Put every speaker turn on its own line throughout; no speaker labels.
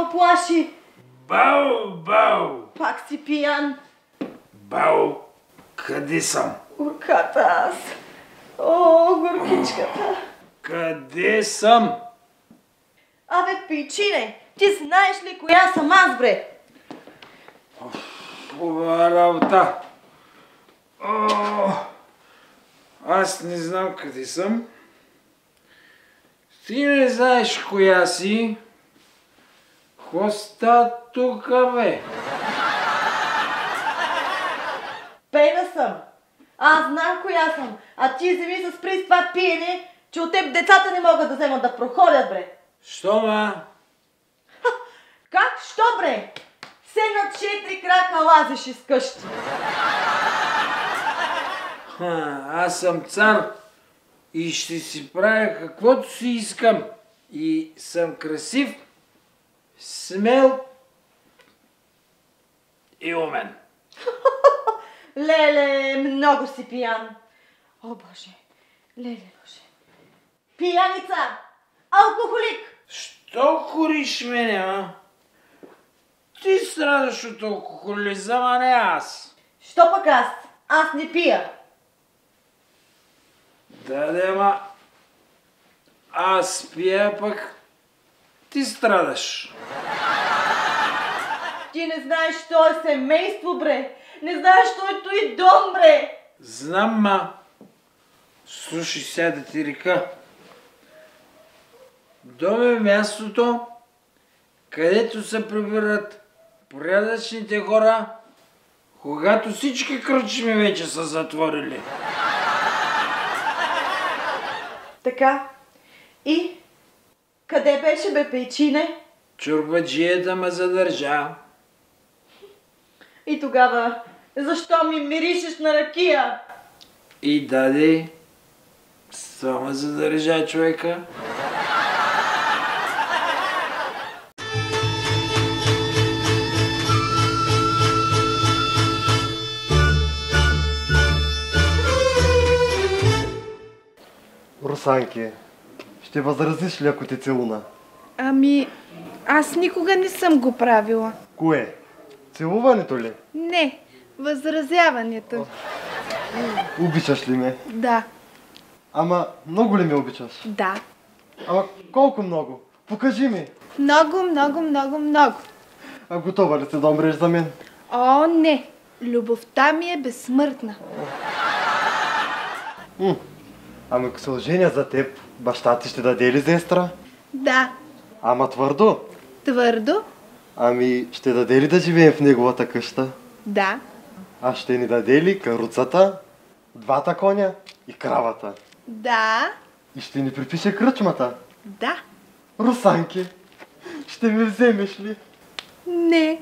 оплаши?
Бао, бао,
Пак си пиян.
бао, къде съм?
Горката аз. О, горкичката.
Къде съм?
Абе, пичине, ти знаеш ли коя съм аз, бре?
Хубава работа. О, аз не знам къде съм. Ти не знаеш коя си. Хоста тук, бе.
Пейна съм. Аз знам коя съм. А ти вземи с приз това пиене, че от теб децата не могат да вземат да проходят, бре.
Що, ма?
Как? Що, бре? Все на четири крака лазиш из къщи.
Ха, аз съм цар и ще си правя каквото си искам. И съм красив, смел и умен.
Леле, много си пиян. О, Боже. Леле, Боже. Пияница! Алкохолик!
Що кориш мене, а? Ти страдаш от алкохолизъм, а не аз.
Що пък аз? Аз не пия.
Да, да, ма. Аз пия, пък ти страдаш.
Ти не знаеш, що е семейство, бре. Не знаеш, що е той дом, бре.
Знам, ма. Слушай сега да ти река. Дом е мястото, където се прибират порядъчните хора, когато всички кръчми вече са затворили.
Така. И? Къде беше бе пейчине?
Чурбаджията ме задържа.
И тогава, защо ми миришеш на ракия?
И даде, с това ме задържа човека.
Русанки, ще възразиш ли ако те целуна?
Ами, аз никога не съм го правила.
Кое? Целуването ли?
Не, възразяването.
Обичаш ли ме?
Да,
Ама много ли ме обичаш?
да.
Ама колко много? Покажи ми.
Много, много, много, много.
А готова ли си да умреш за мен?
О, не! Любовта ми е безсмъртна.
М. Ами ако се оженя за теб, баща ти ще даде ли зестра?
Да,
Ама твърдо.
твърдо?
Ами ще даде ли да живеем в неговата къща?
Да.
А ще ни даде ли каруцата, двата коня и кравата?
Да,
И ще ни припише кръчмата?
да.
Русанки, ще ми вземеш ли?
Не.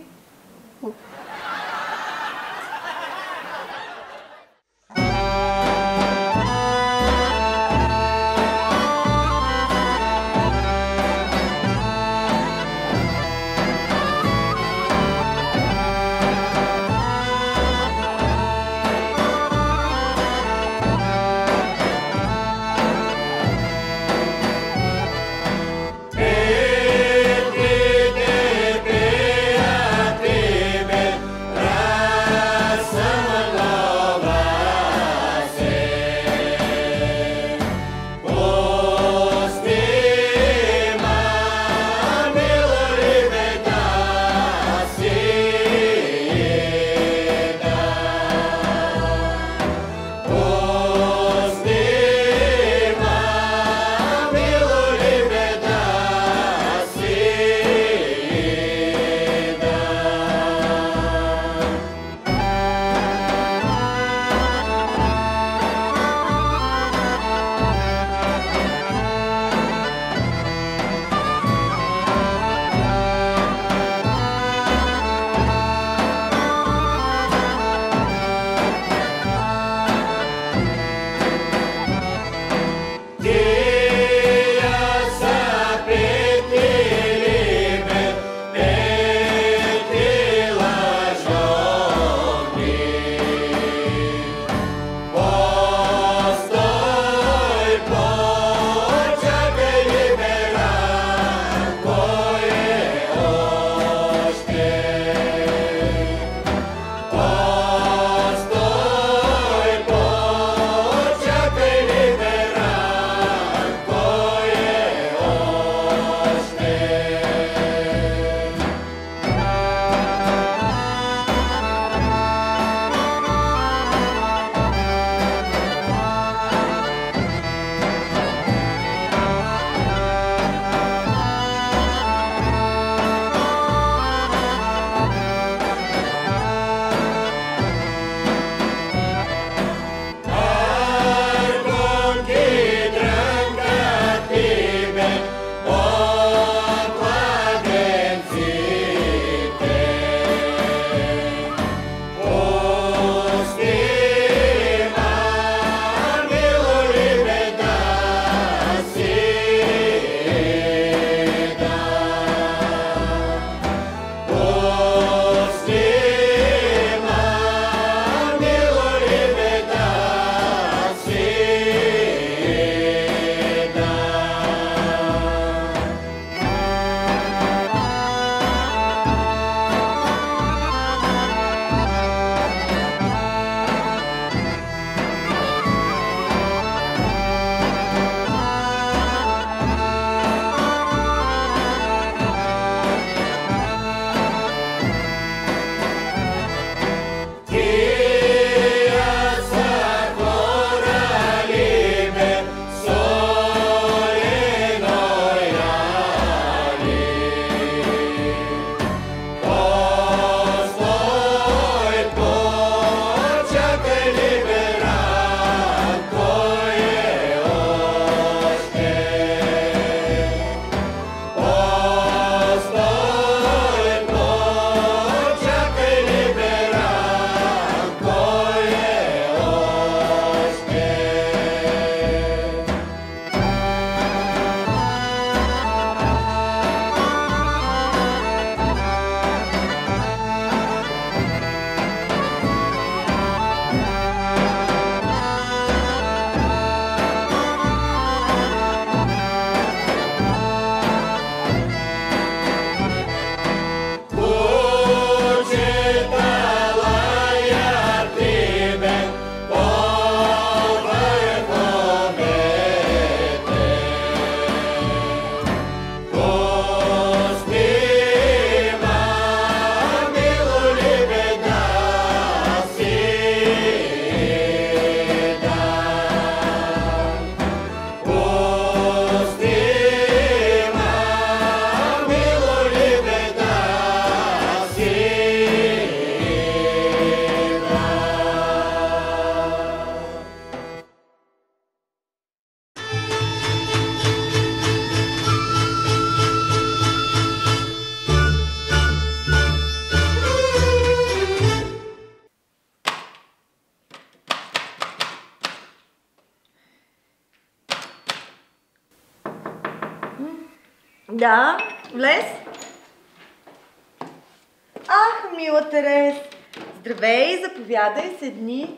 10 седни.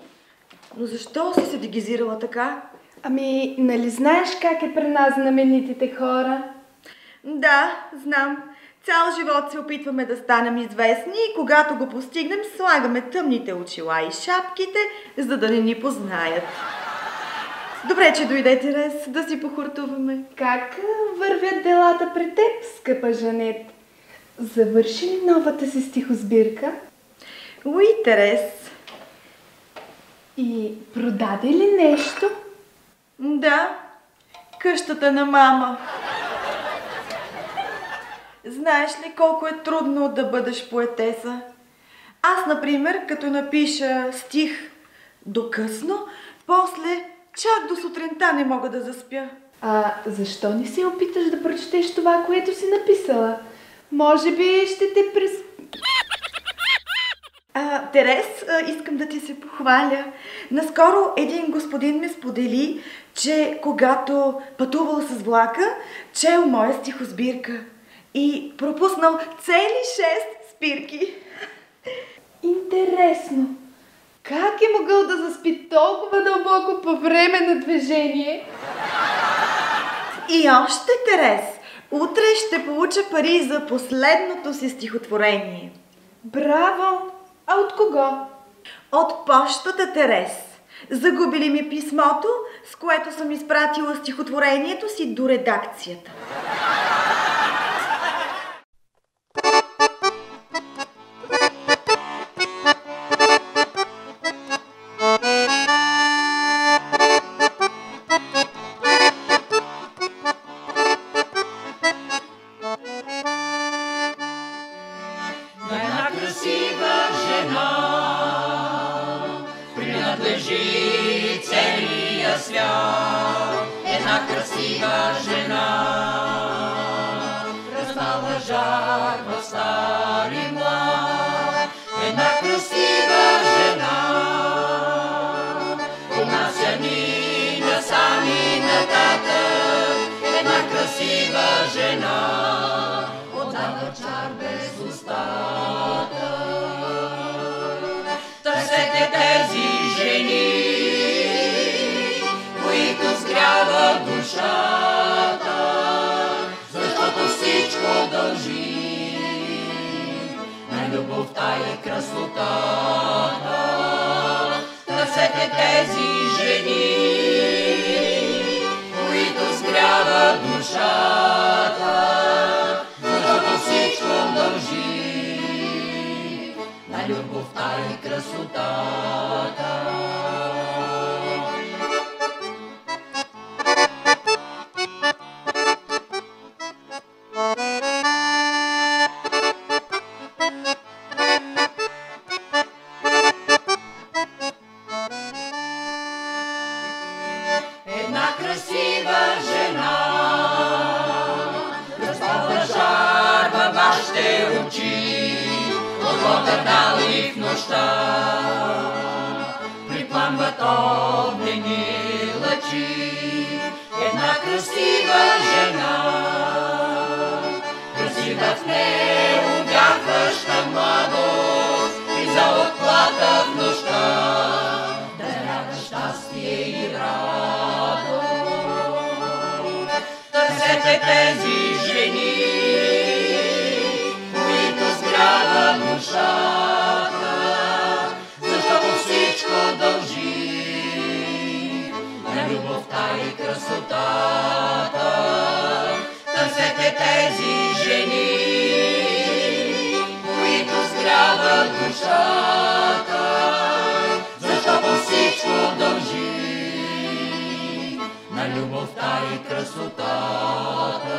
Но защо си се дегизирала така?
Ами, нали знаеш как е при нас знаменитите хора?
Да, знам. Цял живот се опитваме да станем известни и когато го постигнем, слагаме тъмните очила и шапките, за да не ни познаят. Добре, че дойде, Терес, да си похуртуваме.
Как вървят делата при теб, скъпа Жанет? Завърши ли новата си стихосбирка?
Уи, Терес,
и продаде ли нещо?
Да, къщата на мама. Знаеш ли колко е трудно да бъдеш поетеса? Аз, например, като напиша стих до късно, после чак до сутринта не мога да заспя.
А защо не се опиташ да прочетеш това, което си написала? Може би ще те през...
А, Терес, а, искам да ти се похваля. Наскоро един господин ми сподели, че когато пътувал с влака, чел моя стихосбирка и пропуснал цели шест спирки.
Интересно. Как е могъл да заспи толкова дълбоко по време на движение?
И още, Терес, утре ще получа пари за последното си стихотворение.
Браво! А от кого?
От почтата Терес. Загубили ми писмото, с което съм изпратила стихотворението си до редакцията.
Красива жена принадлежи целия свят. Една красива жена раздава жар в стар и млад. Една красива жена унася ни насам и нататък. Една красива жена тези жени, които сгрява душата, защото всичко дължи на любовта и красотата. Търсете тези жени, които сгрява душата, защото всичко дължи любовта и красотата. Търсете тези жени, които сгрява душата, защото всичко дължи на любовта и красотата. Търсете тези жени, които сгрява душата, защото всичко дължи любовта и красотата.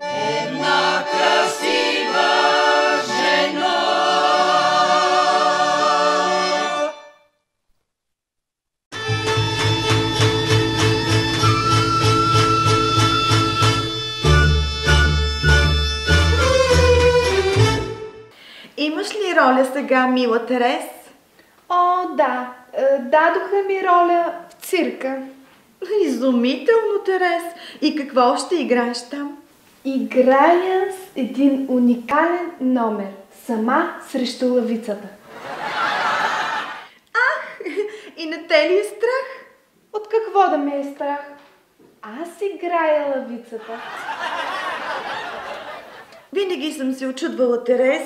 Една красива жена.
Имаш ли роля сега, мила Терес?
О, да. Е, Дадоха ми роля в цирка.
Изумително, Терес. И какво ще играеш там?
Играя с един уникален номер. Сама срещу лавицата.
И на те ли е страх?
От какво да ме е страх? Аз играя лавицата.
Винаги съм се очудвала, Терес.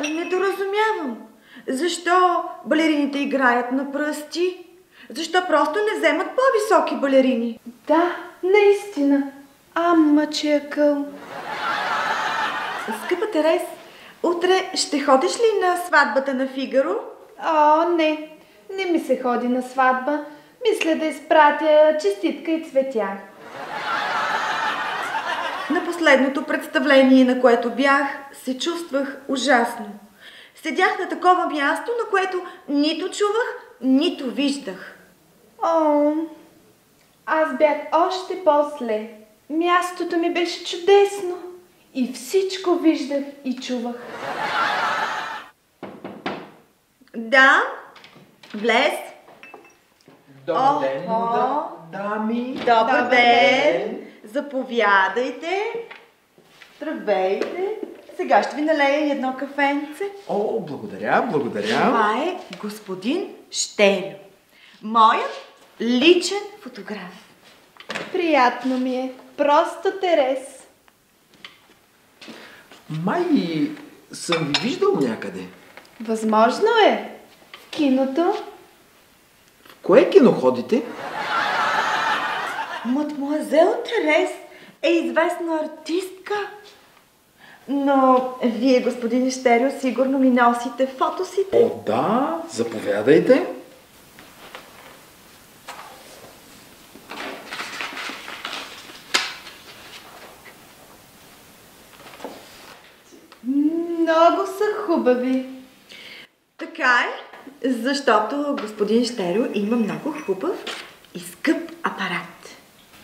Недоразумявам. Защо балерините играят на пръсти? Защо просто не вземат по-високи балерини?
Да, наистина. Ама, че е къл.
Скъпа Терес, утре ще ходиш ли на сватбата на Фигаро?
О, не. Не ми се ходи на сватба. Мисля да изпратя честитка и цветя.
На последното представление, на което бях, се чувствах ужасно. Седях на такова място, на което нито чувах, нито виждах.
О, аз бях още по-зле. Мястото ми беше чудесно. И всичко виждах и чувах.
Да, влез.
Добър ден,
О,
да, дами.
Добър, ден. Заповядайте. Здравейте. Сега ще ви налея едно кафенце.
О, благодаря, благодаря.
Това е господин Щелю. Моят личен фотограф.
Приятно ми е. Просто Терес.
Май съм ви виждал някъде.
Възможно е. В киното.
В кое кино ходите?
Мадмуазел Терес е известна артистка. Но вие, господин Щерио, сигурно ми носите фотосите.
О, да, заповядайте.
Много са хубави.
Така е, защото господин Щерио има много хубав и скъп апарат.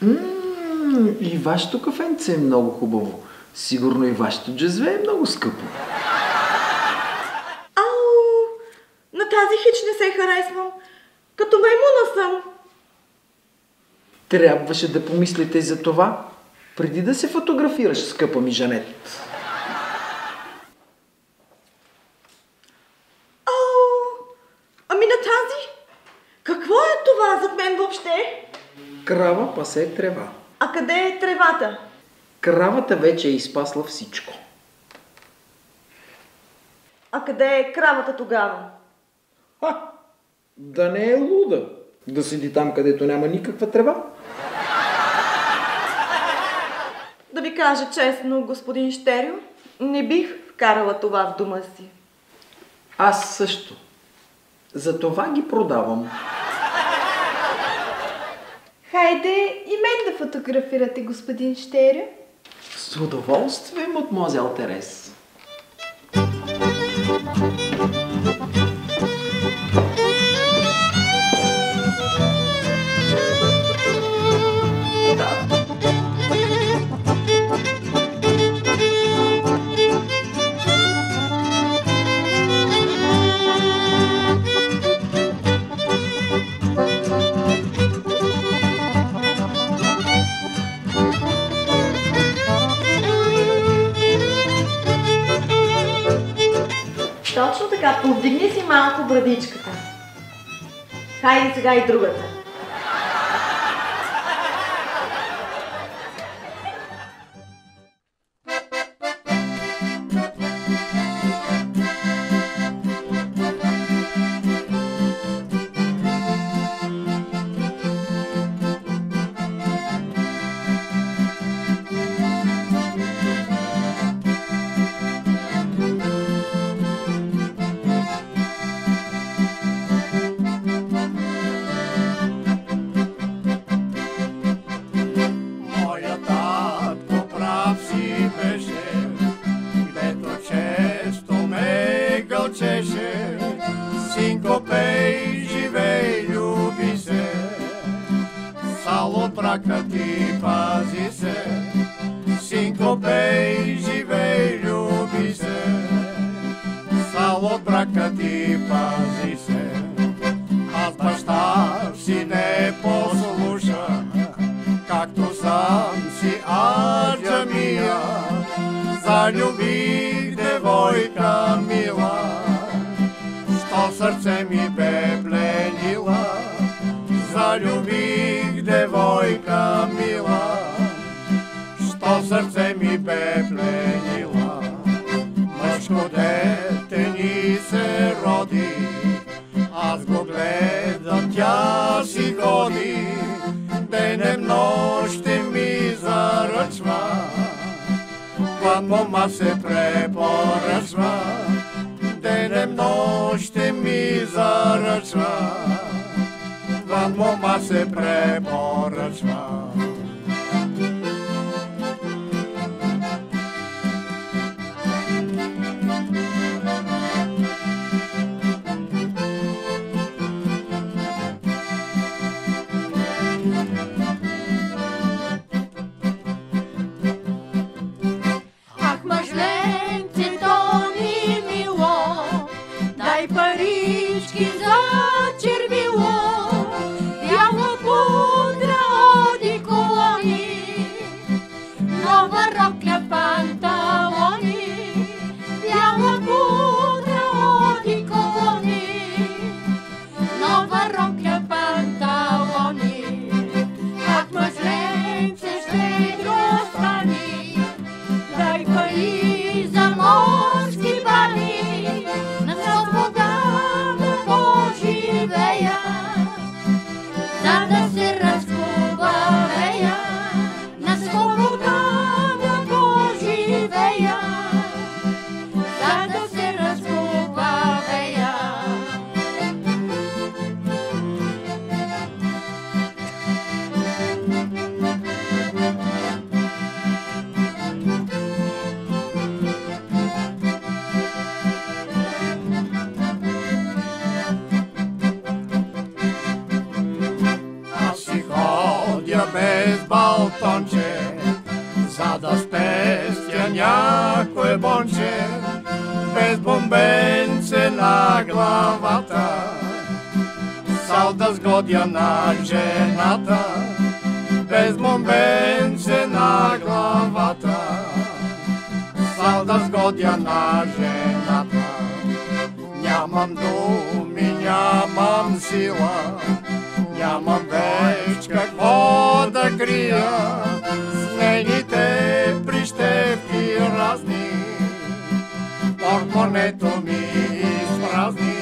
М, и вашето кафенце е много хубаво. Сигурно и вашето джезве е много скъпо.
Ау, на тази хич не се харесвам. Като маймуна съм.
Трябваше да помислите и за това, преди да се фотографираш, скъпа ми Жанет.
Ау, ами на тази? Какво е това зад мен въобще?
Крава пасе трева.
А къде е тревата?
Кравата вече е изпасла всичко.
А къде е кравата тогава?
Ха! Да не е луда. Да седи там, където няма никаква трева.
Да ви кажа честно, господин Щерио, не бих вкарала това в дома си.
Аз също. Затова ги продавам.
Хайде и мен да фотографирате, господин Щерио.
С удоволствие, мадемуазел Терес.
Точно така, повдигни си малко брадичката. Хайде сега и другата.
чака ти, пази се, синкопей, живей, люби се. Сало от брака ти, пази се, аз баща си не послуша, както сам си аджамия, залюби девойка мила, що сърце ми бе пленила, залюби девойка мила, що сърце ми бе пленила. Мъжко дете ни се роди, аз го гледам, тя си ходи, денем нощем ми заръчва. Мома се препоръчва, денем нощем ми заръчва. Пан мома се препоръчва. Сгодя на жената. Нямам думи, нямам сила, Нямам веч какво да крия с нейните прищевки разни. Портмонето ми изпразни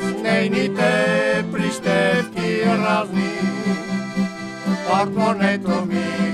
с нейните прищевки разни. Портмонето ми изпразни.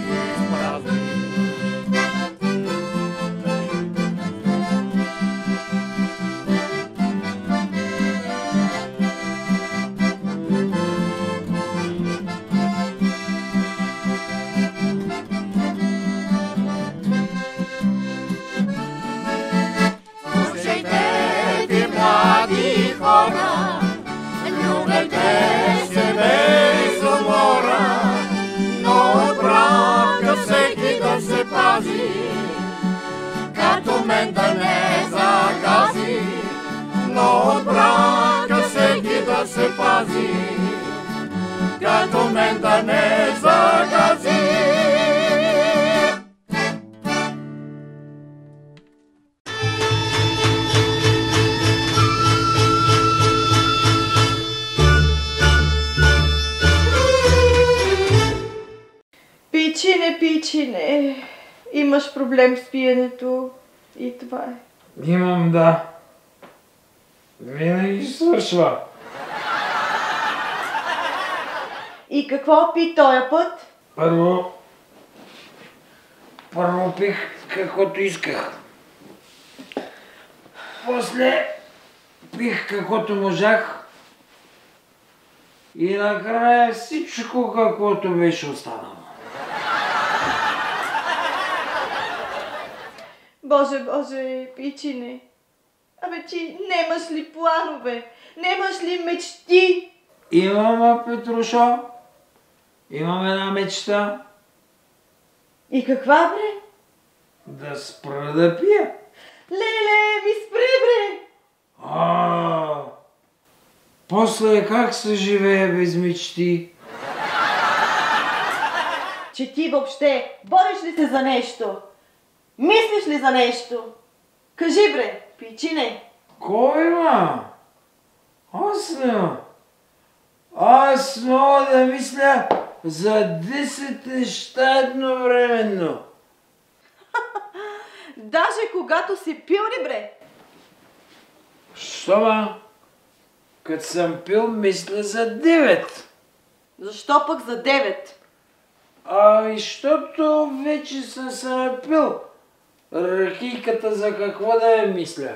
Се пази, като мен да не загази.
Пичине, пичине, имаш проблем с пиенето и това е.
Имам да. Винаги свършва.
И какво пи този път?
Първо... Първо пих каквото исках. После пих каквото можах. И накрая всичко каквото беше останало.
Боже, боже, пичине. Абе ти немаш ли планове? Немаш ли мечти?
Имам, Петрушо. Имам една мечта.
И каква бре?
Да спра да пия.
Леле, ми спри бре!
А, после как се живее без мечти?
Че ти въобще бориш ли се за нещо? Мислиш ли за нещо? Кажи бре, пичине.
Кой има? Осмо. Аз мога да мисля за 10 неща едновременно.
Даже когато си пил ли бре?
Що ма? Като съм пил, мисля за 9.
Защо пък за 9?
Ами, защото вече съм се напил. Ракийката за какво да я мисля?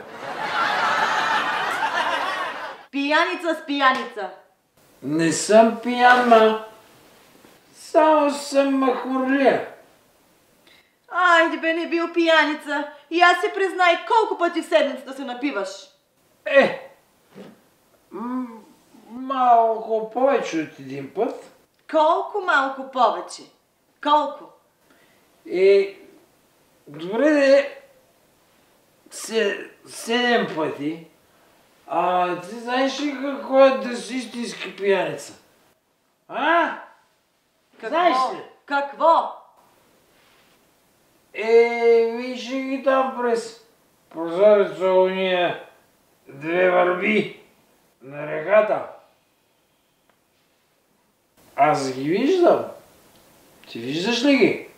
Пияница с пияница.
Не съм пиян, ма. Само съм махурлия.
Айде бе, не бил пияница. И аз си признай колко пъти в седмицата се напиваш.
Е, малко повече от един път.
Колко малко повече. Колко?
И добре да е се, седем пъти. А ти знаеш ли какво е да си истински пияница? А?
Какво?
Знаеш ли?
Какво?
Е, виж ще ги там през прозореца уния две върби на реката. Аз ги виждам. Ти виждаш ли ги?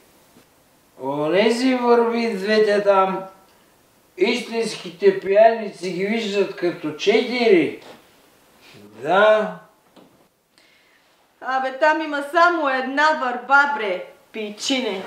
Онези върби двете там, истинските пияници ги виждат като четири. Да,
Абе, там има само една върба, бре. Пичине.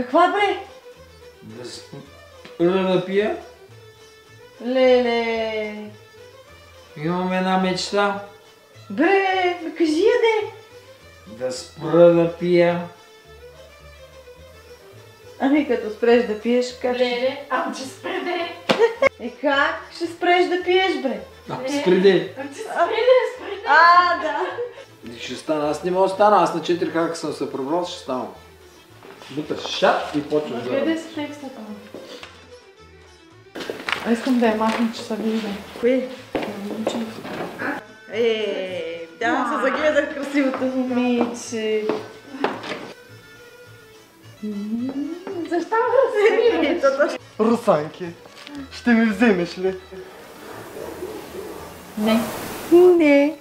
Каква бре?
Да спра да пия.
Леле.
Имам една мечта.
Бре, кажи я де.
Да спра да пия.
Ами като спреш да пиеш, как ще...
Леле, ам че спреде.
Е как ще спреш да пиеш, бре?
А, спреди.
Ам че спреде, спреде.
А, да.
Ще стана. Аз не мога да стана. Аз на 4 крака съм се пребрал, ще ставам. Буташ шап и почваш да...
Къде си текстата? А искам да я махна, че се вижда.
Кои? Е, да, се загледах красивото момиче.
Защо ме
точно.
Русанки, ще ми вземеш ли?
Не.
Не.